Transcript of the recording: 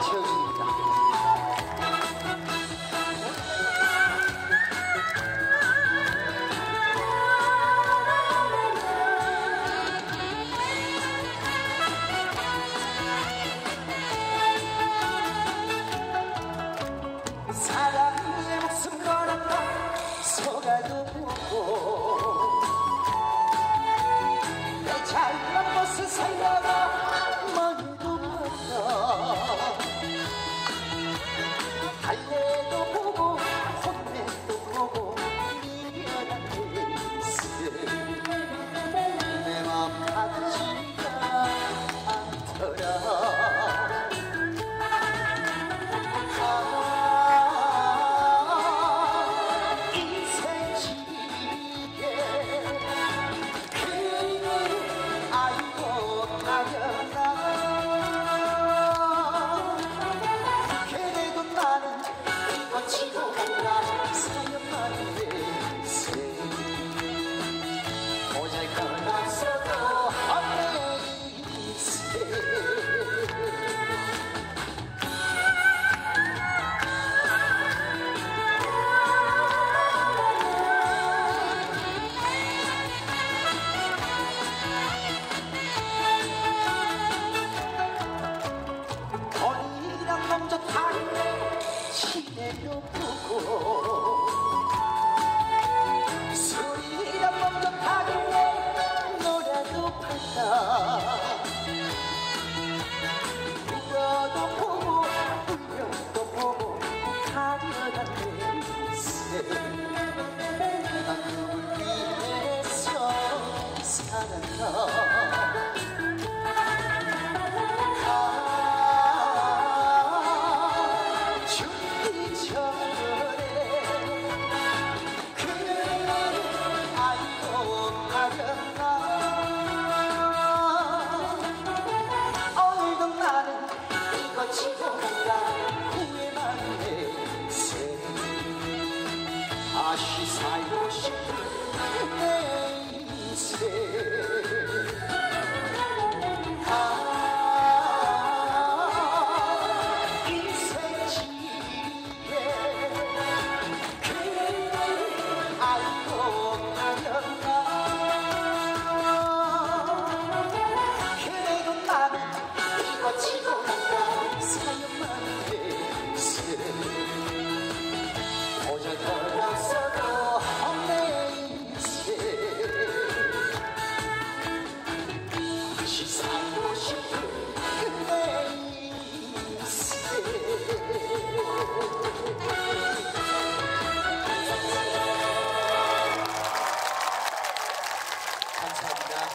채워주 시내도 보고 지어간다 후회만 해 다시 살고 싶은 내 인생.